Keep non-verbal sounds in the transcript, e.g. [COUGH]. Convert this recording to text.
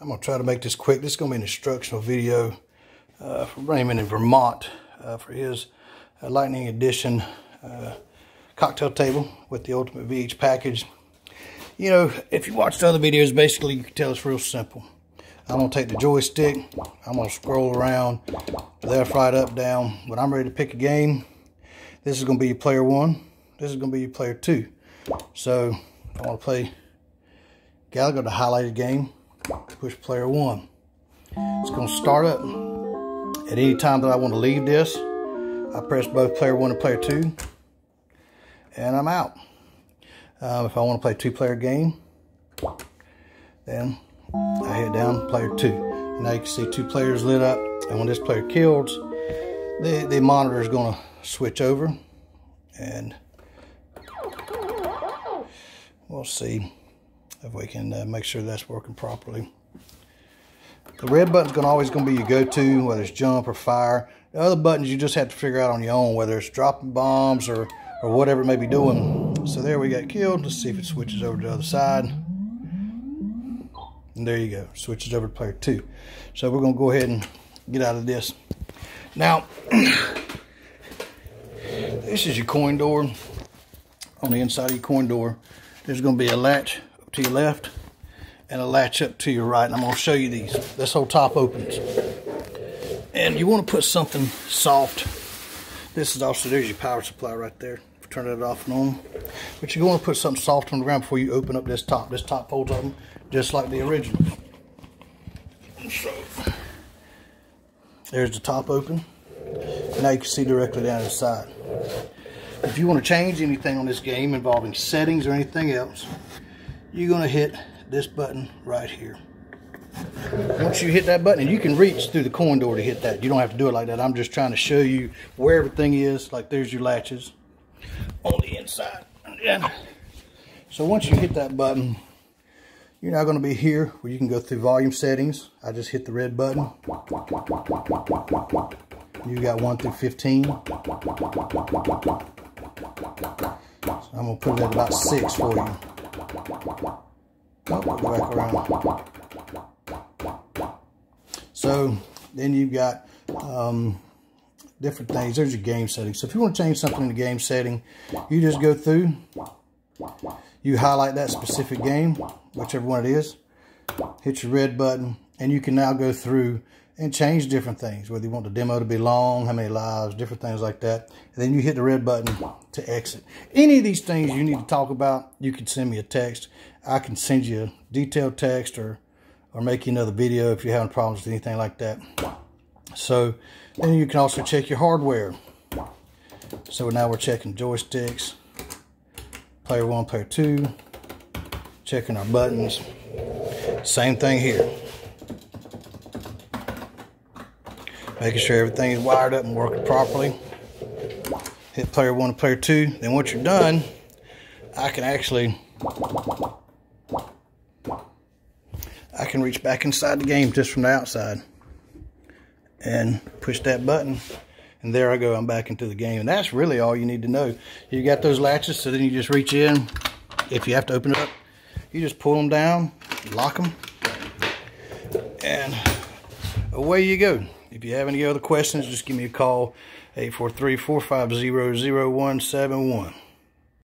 I'm going to try to make this quick. This is going to be an instructional video uh, for Ramon in Vermont uh, for his uh, Lightning Edition uh, cocktail table with the Ultimate VH package. You know, if you watched other videos, basically you can tell it's real simple. I'm going to take the joystick. I'm going to scroll around left, right, up, down. When I'm ready to pick a game, this is going to be your player one. This is going to be your player two. So, I want to play Galaga, the highlighted game, push player one. It's going to start up. At any time that I want to leave this, I press both player one and player two, and I'm out. Um, if I want to play two-player game, then I hit down player two. Now you can see two players lit up, and when this player kills, the, the monitor is going to switch over, and we'll see if we can uh, make sure that's working properly. The red button's gonna always gonna be your go-to, whether it's jump or fire. The other buttons you just have to figure out on your own, whether it's dropping bombs or, or whatever it may be doing. So there we got killed. Let's see if it switches over to the other side. And there you go, switches over to player two. So we're gonna go ahead and get out of this. Now, [COUGHS] this is your coin door. On the inside of your coin door, there's gonna be a latch to your left and a latch up to your right. And I'm going to show you these. This whole top opens. And you want to put something soft. This is also, there's your power supply right there. Turn it off and on. But you're going to put something soft on the ground before you open up this top. This top folds open just like the original. So, there's the top open. Now you can see directly down inside. If you want to change anything on this game involving settings or anything else, you're going to hit this button right here. Once you hit that button, and you can reach through the coin door to hit that. You don't have to do it like that. I'm just trying to show you where everything is. Like there's your latches on the inside. Yeah. So once you hit that button, you're now going to be here where you can go through volume settings. I just hit the red button. You got 1 through 15. So I'm going to put it at about 6 for you. So then you've got um, different things. There's your game settings. So if you want to change something in the game setting, you just go through, you highlight that specific game, whichever one it is, hit your red button, and you can now go through and change different things, whether you want the demo to be long, how many lives, different things like that. And then you hit the red button to exit. Any of these things you need to talk about, you can send me a text. I can send you a detailed text or, or make you another video if you're having problems with anything like that. So then you can also check your hardware. So now we're checking joysticks, player one, player two, checking our buttons. Same thing here. Making sure everything is wired up and working properly. Hit player one and player two. Then once you're done, I can actually, I can reach back inside the game just from the outside and push that button. And there I go, I'm back into the game. And that's really all you need to know. You got those latches, so then you just reach in. If you have to open it up, you just pull them down, lock them, and away you go. If you have any other questions, just give me a call, 843-450-0171.